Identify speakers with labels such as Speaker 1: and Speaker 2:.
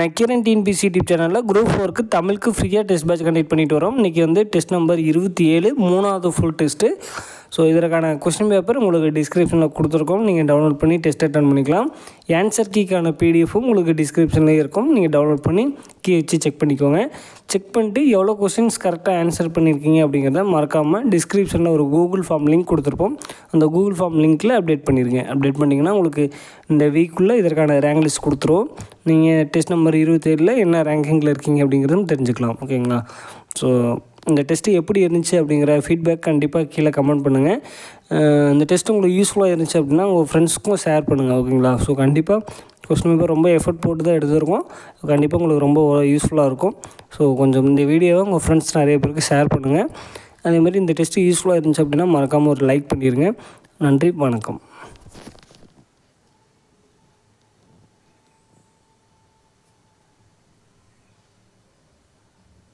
Speaker 1: Nakkheeran TNPSC YouTube சேனலில் group ஃபோருக்கு தமிழுக்கு ஃப்ரீயாக டெஸ்ட் பேட்ச் கண்டக்ட் பண்ணிட்டு வரோம். இன்றைக்கி வந்து டெஸ்ட் நம்பர் இருபத்தி ஏழு மூணாவது ஃபுல் டெஸ்ட்டு ஸோ இதற்கான கொஸ்டின் பேப்பர் உங்களுக்கு டிஸ்கிரிப்ஷனில் கொடுத்துருக்கோம். நீங்கள் டவுன்லோட் பண்ணி டெஸ்ட் அட்டன் பண்ணிக்கலாம். ஆன்சர் கீக்கான பிடிஎஃபும் உங்களுக்கு டிஸ்கிரிப்ஷனில் இருக்கும். நீங்கள் டவுன்லோட் பண்ணி கீ வச்சு செக் பண்ணிக்கோங்க. செக் பண்ணிட்டு எவ்வளோ கொஸ்டின்ஸ் கரெக்டாக ஆன்சர் பண்ணியிருக்கீங்க அப்படிங்கிறத மறக்காமல் டிஸ்கிரிப்ஷனில் ஒரு கூகுள் ஃபார்ம் லிங்க் கொடுத்துருப்போம். அந்த கூகுள் ஃபார்ம் லிங்க்கில் அப்டேட் பண்ணிடுங்க அப்டேட் பண்ணிங்கன்னா உங்களுக்கு இந்த வீக்குள்ளே இதற்கான ரேங்க் லிஸ்ட் கொடுத்துருவோம். நீங்கள் டெஸ்ட் நம்பர் இருபத்தேழில் என்ன ரேங்கிங்கில் இருக்கீங்க அப்படிங்கிறதும் தெரிஞ்சுக்கலாம். ஓகேங்களா ஸோ இந்த டெஸ்ட்டு எப்படி இருந்துச்சு அப்படிங்கிற ஃபீட்பேக் கண்டிப்பாக கீழே கமெண்ட் பண்ணுங்கள் இந்த டெஸ்ட் உங்களுக்கு யூஸ்ஃபுல்லாக இருந்துச்சு அப்படின்னா உங்கள் ஃப்ரெண்ட்ஸ்க்கும் ஷேர் பண்ணுங்கள் ஓகேங்களா ஸோ கண்டிப்பாக கொஸ்டின் பேப்பர் ரொம்ப எஃபர்ட் போட்டு தான் எடுத்துருக்கோம். கண்டிப்பாக உங்களுக்கு ரொம்ப யூஸ்ஃபுல்லாக இருக்கும். ஸோ கொஞ்சம் இந்த வீடியோவை உங்கள் ஃப்ரெண்ட்ஸ் நிறைய பேருக்கு ஷேர் பண்ணுங்கள் அதேமாதிரி இந்த டெஸ்ட்டு யூஸ்ஃபுல்லாக இருந்துச்சு அப்படின்னா மறக்காமல் ஒரு லைக் பண்ணிடுங்க நன்றி வணக்கம்.